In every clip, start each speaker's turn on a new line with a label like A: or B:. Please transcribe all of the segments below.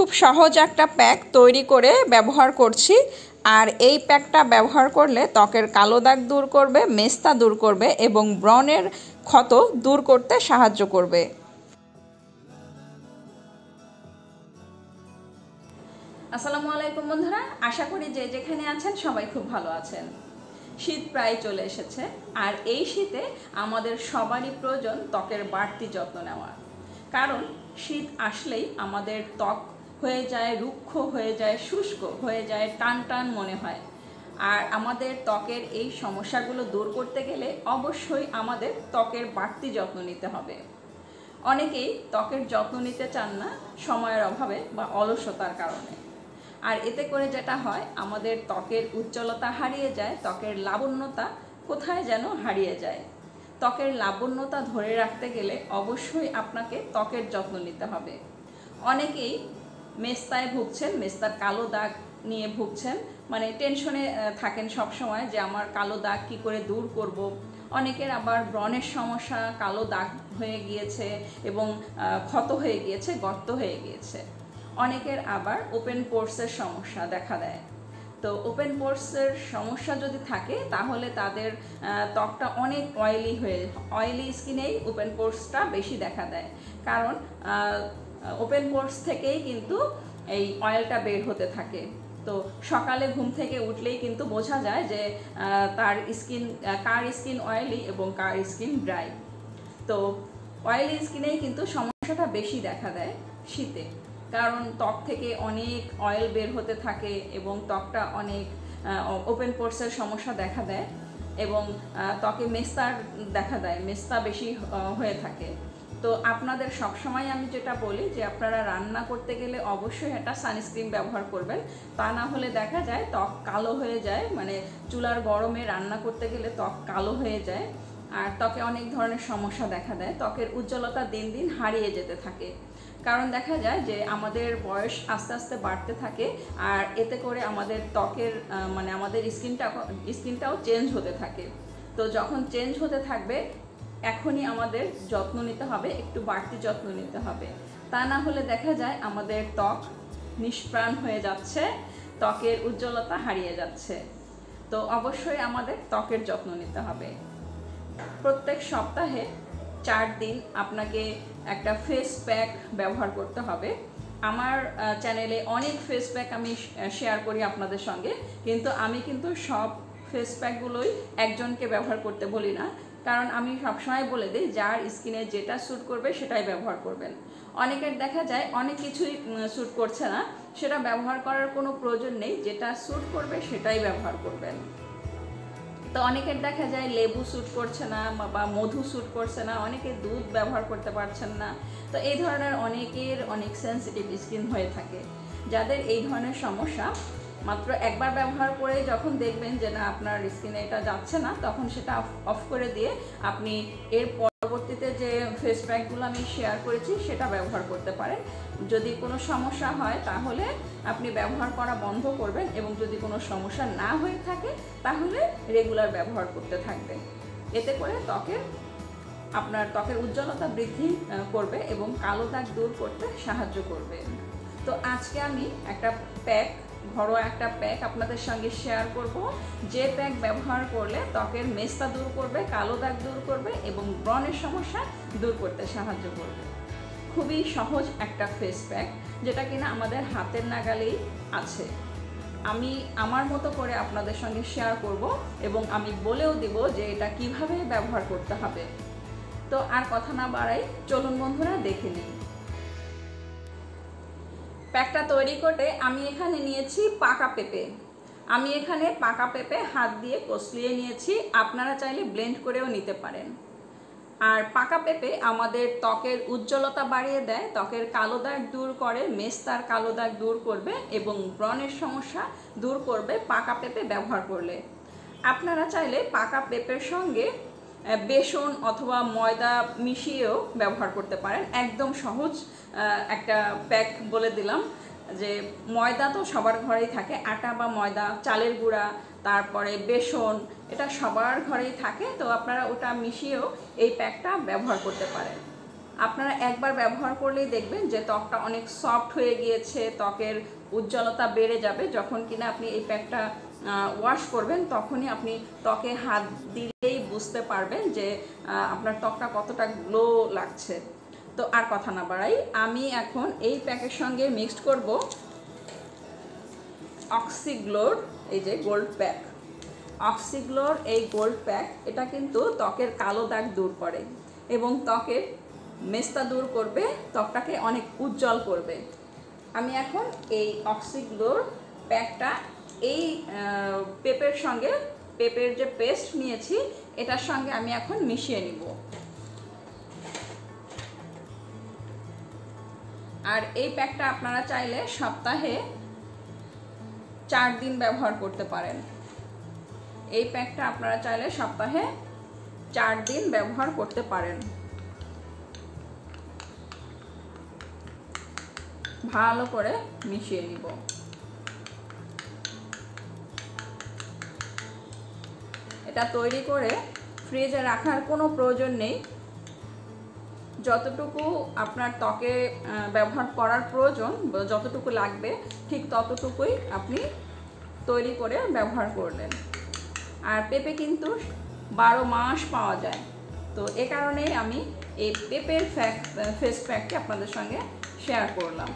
A: খুব সহজ একটা প্যাক তৈরি করে ব্যবহার করছি। আর এই প্যাকটা ব্যবহার করলে ত্বকের কালো দাগ দূর করবে, মেস্তা দূর করবে এবং ব্রণের ক্ষত দূর করতে সাহায্য করবে। আসসালামু আলাইকুম বন্ধুরা, আশা করি যে যেখানে আছেন সবাই খুব ভালো আছেন। শীত প্রায় চলে এসেছে, আর এই শীতে আমাদের সবারই প্রয়োজন ত্বকের বাড়তি যত্ন নেওয়া। কারণ শীত আসলেই আমাদের ত্বক হয়ে যায়, রুক্ষ হয়ে যায়, শুষ্ক হয়ে যায়, টান টান মনে হয়। আর আমাদের ত্বকের এই সমস্যাগুলো দূর করতে গেলে অবশ্যই আমাদের ত্বকের বাড়তি যত্ন নিতে হবে। অনেকেই ত্বকের যত্ন নিতে চান না সময়ের অভাবে বা অলসতার কারণে। আর এতে করে যেটা হয়, আমাদের ত্বকের উজ্জ্বলতা হারিয়ে যায়, ত্বকের লাবণ্যতা কোথায় যেন হারিয়ে যায়। ত্বকের লাবণ্যতা ধরে রাখতে গেলে অবশ্যই আপনাকে ত্বকের যত্ন নিতে হবে। অনেকেই মেস্তায় ভুগছেন, মেস্তার কালো দাগ নিয়ে ভুগছেন। মানে টেনশনে থাকেন সব সময় যে আমার কালো দাগ কি করে দূর করব। অনেকের আবার ব্রণের সমস্যা, কালো দাগ হয়ে গিয়েছে এবং ক্ষত হয়ে গিয়েছে, গর্ত হয়ে গিয়েছে। অনেকের আবার ওপেন পোর্সের সমস্যা দেখা দেয়। তো ওপেন পোর্সের সমস্যা যদি থাকে, তাহলে তাদের ত্বকটা অনেক অয়েলি হয়ে অয়েলি স্কিনেই ওপেন পোর্সটা বেশি দেখা দেয়। কারণ ওপেন পোর্স থেকেই কিন্তু এই অয়েলটা বের হতে থাকে। তো সকালে ঘুম থেকে উঠলেই কিন্তু বোঝা যায় যে তার স্কিন কার স্কিন অয়েলি এবং কার স্কিন ড্রাই তো অয়েলি স্কিনেই কিন্তু সমস্যাটা বেশি দেখা দেয় শীতে। কারণ ত্বক থেকে অনেক অয়েল বের হতে থাকে এবং ত্বকটা অনেক ওপেন পোর্সের সমস্যা দেখা দেয় এবং ত্বকে মেস্তার দেখা দেয়, মেস্তা বেশি হয়ে থাকে। তো আপনাদের সবসময় আমি যেটা বলি যে আপনারা রান্না করতে গেলে অবশ্যই একটা সানস্ক্রিন ব্যবহার করবেন। তা না হলে দেখা যায় ত্বক কালো হয়ে যায় মানে চুলার গরমে রান্না করতে গেলে ত্বক কালো হয়ে যায় আর ত্বকে অনেক ধরনের সমস্যা দেখা দেয়। ত্বকের উজ্জ্বলতা দিন দিন হারিয়ে যেতে থাকে। কারণ দেখা যায় যে আমাদের বয়স আস্তে আস্তে বাড়তে থাকে আর এতে করে আমাদের ত্বকের মানে আমাদের স্কিনটা, স্কিনটাও চেঞ্জ হতে থাকে। তো যখন চেঞ্জ হতে থাকবে এখনই আমাদের যত্ন নিতে হবে, একটু বাড়তি যত্ন নিতে হবে। তা না হলে দেখা যায় আমাদের ত্বক নিষ্প্রাণ হয়ে যাচ্ছে, ত্বকের উজ্জ্বলতা হারিয়ে যাচ্ছে। তো অবশ্যই আমাদের ত্বকের যত্ন নিতে হবে। প্রত্যেক সপ্তাহে চার দিন আপনাকে একটা ফেস প্যাক ব্যবহার করতে হবে। আমার চ্যানেলে অনেক ফেস প্যাক আমি শেয়ার করি আপনাদের সঙ্গে, কিন্তু আমি কিন্তু সব ফেস প্যাকগুলোই একজনকে ব্যবহার করতে বলি না। কারণ আমি সবসময় বলে দিই, যার স্কিনে যেটা স্যুট করবে সেটাই ব্যবহার করবেন। অনেকের দেখা যায় অনেক কিছুই স্যুট করছে না, সেটা ব্যবহার করার কোনো প্রয়োজন নেই, যেটা স্যুট করবে সেটাই ব্যবহার করবেন। তো অনেকের দেখা যায় লেবু স্যুট করছে না, বা মধু স্যুট করছে না, অনেকে দুধ ব্যবহার করতে পারছেন না। তো এই ধরনের অনেকের অনেক সেন্সিটিভ স্কিন হয়ে থাকে। যাদের এই ধরনের সমস্যা মাত্র একবার ব্যবহার করে যখন দেখবেন যে না, আপনার স্কিনে এটা যাচ্ছে না, তখন সেটা অফ করে দিয়ে আপনি এর পরবর্তীতে যে ফেস প্যাকগুলো আমি শেয়ার করেছি, সেটা ব্যবহার করতে পারেন। যদি কোনো সমস্যা হয়, তাহলে আপনি ব্যবহার করা বন্ধ করবেন এবং যদি কোনো সমস্যা না হয়ে থাকে, তাহলে রেগুলার ব্যবহার করতে থাকবেন। এতে করে ত্বকের, আপনার ত্বকের উজ্জ্বলতা বৃদ্ধি করবে এবং কালো দাগ দূর করতে সাহায্য করবে। তো আজকে আমি একটা প্যাক ঘরোয়া একটা প্যাক আপনাদের সঙ্গে শেয়ার করব। যে প্যাক ব্যবহার করলে ত্বকের মেস্তা দূর করবে, কালো দাগ দূর করবে এবং ব্রণের সমস্যা দূর করতে সাহায্য করবে। খুবই সহজ একটা ফেস প্যাক যেটা কিনা আমাদের হাতের নাগালেই আছে। আমি আমার মতো করে আপনাদের সঙ্গে শেয়ার করব এবং আমি বলেও দিব যে এটা কীভাবে ব্যবহার করতে হবে। তো আর কথা না বাড়াই, চলুন বন্ধুরা দেখে নিই। প্যাকটা তৈরি করতে আমি এখানে নিয়েছি পাকা পেঁপে। আমি এখানে পাকা পেঁপে হাত দিয়ে কষলিয়ে নিয়েছি। আপনারা চাইলে ব্লেন্ড করেও নিতে পারেন। আর পাকা পেঁপে আমাদের ত্বকের উজ্জ্বলতা বাড়িয়ে দেয়। ত্বকের কালো দাগ দূর করে, মেস্তার কালো দাগ দূর করবে এবং ব্রণের সমস্যা দূর করবে পাকা পেঁপে ব্যবহার করলে। আপনারা চাইলে পাকা পেঁপের সঙ্গে বেসন অথবা ময়দা মিশিয়েও ব্যবহার করতে পারেন। একদম সহজ একটা প্যাক বলে দিলাম যে ময়দা তো সবার ঘরেই থাকে, আটা বা ময়দা, চালের গুঁড়া, তারপরে বেসন, এটা সবার ঘরেই থাকে। তো আপনারা ওটা মিশিয়েও এই প্যাকটা ব্যবহার করতে পারেন। আপনারা একবার ব্যবহার করলেই দেখবেন যে ত্বকটা অনেক সফট হয়ে গিয়েছে, ত্বকের উজ্জ্বলতা বেড়ে যাবে। যখন কিনা আপনি এই প্যাকটা ওয়াশ করবেন, তখনই আপনি ত্বকে হাত দিলেই বুঝতে পারবেন যে আপনার ত্বকটা কতটা গ্লো লাগছে। তো আর কথা না বাড়াই, আমি এখন এই প্যাকের সঙ্গে মিক্সড করব অক্সিগ্লোর এই যে গোল্ড প্যাক অক্সিগ্লোর এই গোল্ড প্যাক এটা কিন্তু ত্বকের কালো দাগ দূর করে এবং ত্বকের মেস্তা দূর করবে, ত্বকটাকে অনেক উজ্জ্বল করবে। আমি এখন এই অক্সিগ্লোর প্যাকটা এই পেপের সঙ্গে, পেপের যে পেস্ট নিয়েছি, এটার সঙ্গে আমি এখন মিশিয়ে নিব। আর এই প্যাকটা আপনারা চাইলে সপ্তাহে চার দিন ব্যবহার করতে পারেন। এই প্যাকটা আপনারা চাইলে সপ্তাহে চার দিন ব্যবহার করতে পারেন। ভালো করে মিশিয়ে নিব। এটা তৈরি করে ফ্রিজে রাখার কোনো প্রয়োজন নেই। যতটুকু আপনার ত্বকে ব্যবহার করার প্রয়োজন যতটুকু লাগবে, ঠিক ততটুকুই আপনি তৈরি করে ব্যবহার করলেন। আর পেঁপে কিন্তু বারো মাস পাওয়া যায়। তো এ কারণেই আমি এই পেঁপের ফ্যাক ফেস প্যাকটি আপনাদের সঙ্গে শেয়ার করলাম।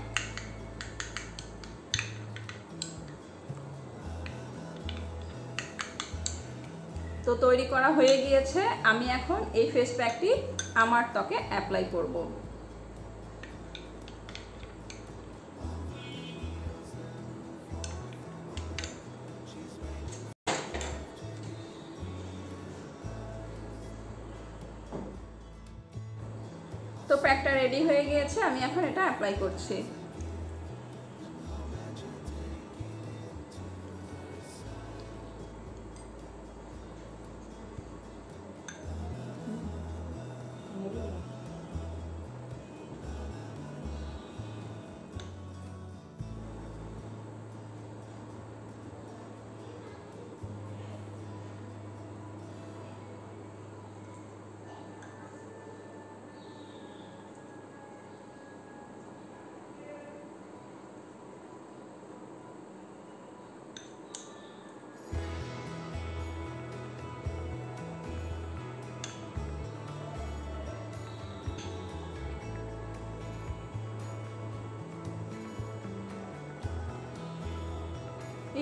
A: তো তৈরি করা হয়ে গিয়েছে। আমি এখন এই ফেস প্যাকটি আমার ত্বকে অ্যাপ্লাই করব। তো প্যাকটা রেডি হয়ে গিয়েছে, আমি এখন এটা অ্যাপ্লাই করছি।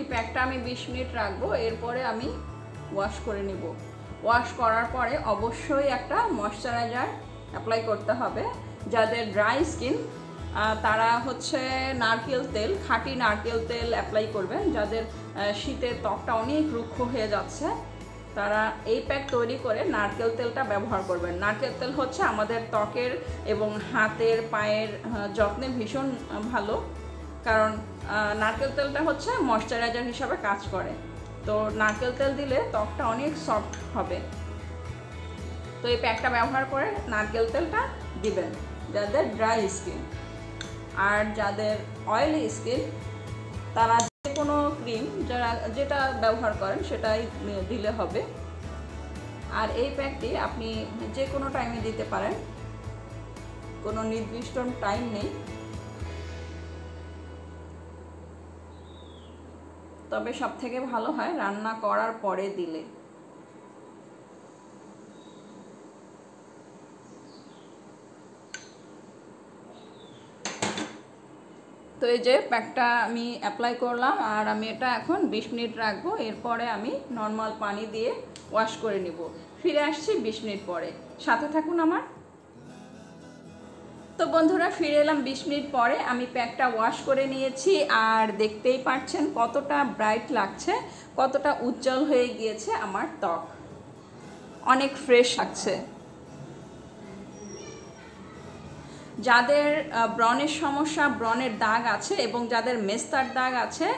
A: এই প্যাকটা আমি বিশ মিনিট রাখব, এরপরে আমি ওয়াশ করে নিব। ওয়াশ করার পরে অবশ্যই একটা ময়শ্চারাইজার অ্যাপ্লাই করতে হবে, যাদের ড্রাই স্কিন তারা হচ্ছে নারকেল তেল, খাঁটি নারকেল তেল অ্যাপ্লাই করবেন। যাদের শীতের ত্বকটা অনেক রুক্ষ হয়ে যাচ্ছে, তারা এই প্যাক তৈরি করে নারকেল তেলটা ব্যবহার করবেন। নারকেল তেল হচ্ছে আমাদের ত্বকের এবং হাতের পায়ের যত্নে ভীষণ ভালো। কারণ নারকেল তেলটা হচ্ছে ময়শ্চারাইজার হিসাবে কাজ করে। তো নারকেল তেল দিলে ত্বকটা অনেক সফট হবে। তো এই প্যাকটা ব্যবহার করে নারকেল তেলটা দিবেন, যাদের ড্রাই স্কিন আর যাদের অয়েলি স্কিন তারা যে কোনো ক্রিম যারা, যেটা ব্যবহার করেন সেটাই দিলে হবে। আর এই প্যাকটি আপনি যে কোনো টাইমে দিতে পারেন। কোনো নির্দিষ্ট টাইম নেই। তবে সব থেকে ভালো হয় রান্না করার পরে দিলে। তো এই যে প্যাকটা আমি অ্যাপ্লাই করলাম আর আমি এটা এখন বিশ মিনিট রাখব, এরপরে আমি নর্মাল পানি দিয়ে ওয়াশ করে নিব। ফিরে আসছি বিশ মিনিট পরে। সাথে থাকুন আমার। তো বন্ধুরা, ফিরে এলাম বিশ মিনিট পরে। আমি প্যাকটা ওয়াশ করে নিয়েছি আর দেখতেই পাচ্ছেন কতটা ব্রাইট লাগছে, কতটা উজ্জ্বল হয়ে গিয়েছে আমার ত্বক। অনেক ফ্রেশ লাগছে। যাদের ব্রণের সমস্যা, ব্রণের দাগ আছে এবং যাদের মেস্তার দাগ আছে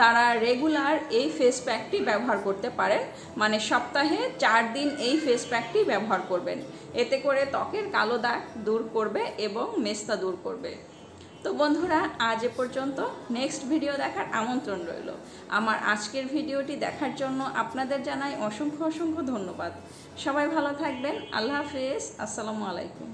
A: তারা রেগুলার এই ফেস প্যাকটি ব্যবহার করতে পারেন। মানে সপ্তাহে চার দিন এই ফেস প্যাকটি ব্যবহার করবেন। এতে করে ত্বকের কালো দাগ দূর করবে এবং মেস্তা দূর করবে। তো বন্ধুরা, আজ এ পর্যন্ত। নেক্সট ভিডিও দেখার আমন্ত্রণ রইল। আমার আজকের ভিডিওটি দেখার জন্য আপনাদের জানাই অসংখ্য অসংখ্য ধন্যবাদ। সবাই ভালো থাকবেন। আল্লাহ হাফেজ। আসসালামু আলাইকুম।